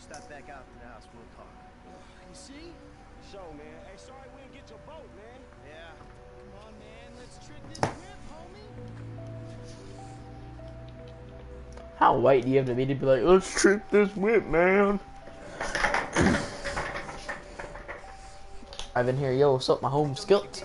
stop back out to the house, we'll talk. You see? Show, man. Hey, sorry we didn't get your boat, man. Yeah. Come on, man. Let's trick this whip, homie. How white do you have to be to be like, let's trick this whip, man? I've been here, yo, what's up, my home skillet?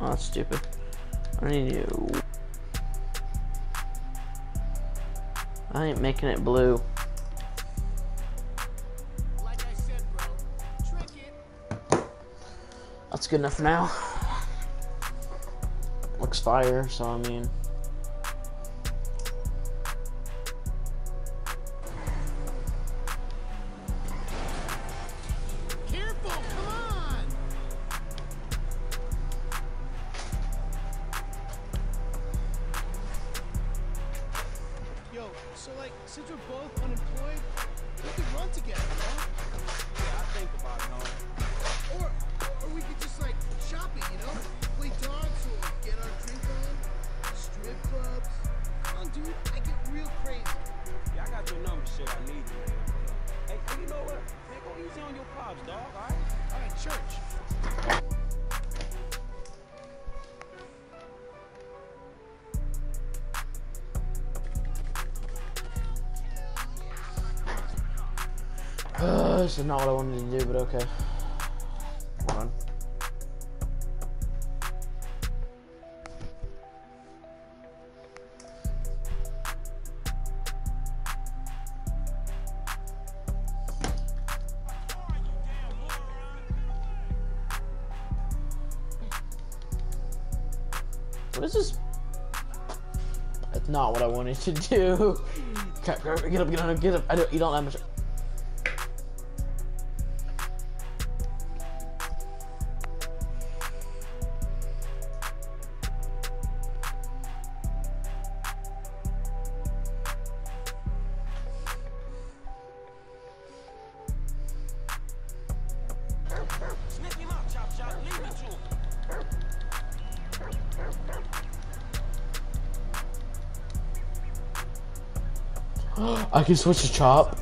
Oh, that's stupid. I need you. I ain't making it blue. That's good enough for now. Looks fire, so I mean. Since we're both unemployed, we could run together, huh? Yeah, I think about it, homie. Or, or we could just like shopping, you know? Play darts or get our drink on. Strip clubs. Come on, dude, I get real crazy. Yeah, I got your number, shit. I need you, man. Hey, hey, you know what? Man, go easy on your pops, dog, all right? All right, church. Uh, this is not what I wanted to do, but okay. Hold on. What is this? That's not what I wanted to do. Crap, crap, Get up, get up, get up. I don't, you don't have much. I can switch to chop.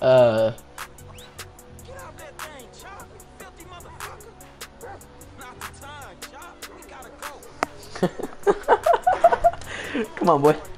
Uh, go. come on, boy.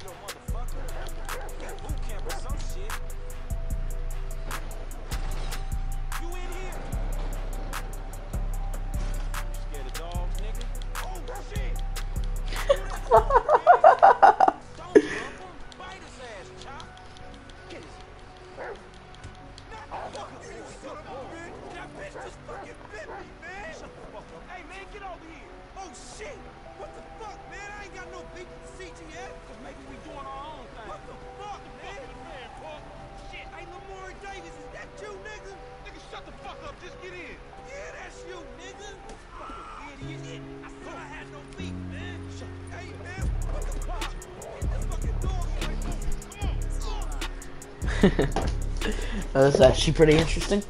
Just get in. Yeah, that's you, nigga. Fucking idiot. I said I had no beef, man. Shut Hey, man, what the fuck? Get the fucking dog away from me. Come on. That's actually pretty interesting.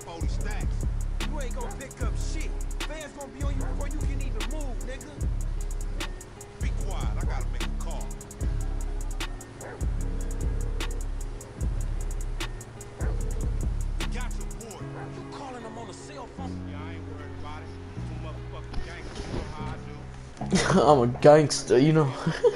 40 stacks. You ain't gonna pick up shit. Fans gonna be on you before you can even move, nigga. Be quiet, I gotta make a call. I'm a gangster, you know.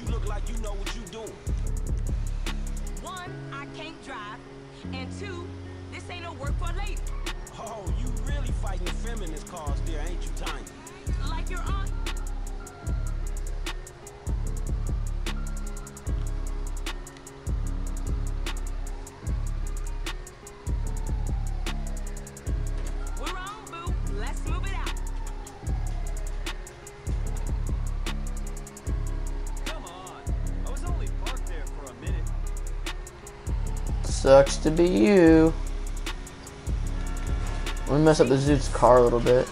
you look like you know what you. One, I can't drive. And two, this ain't no work for a lady. Oh, you really fighting the feminist cause there, ain't you, Tiny? Like your aunt. We're on, boo. Let's I'm gonna mess up the Zoot's car a little bit.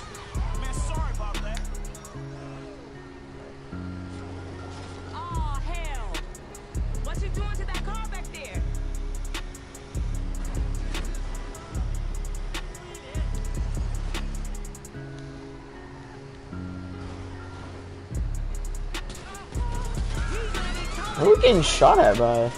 Who are we getting shot at by?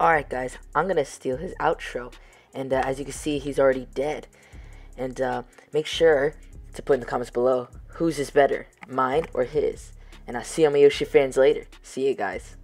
Alright, guys, I'm gonna steal his outro. And uh, as you can see, he's already dead. And uh, make sure to put in the comments below whose is better, mine or his. And I'll see you on my Yoshi fans later. See you guys.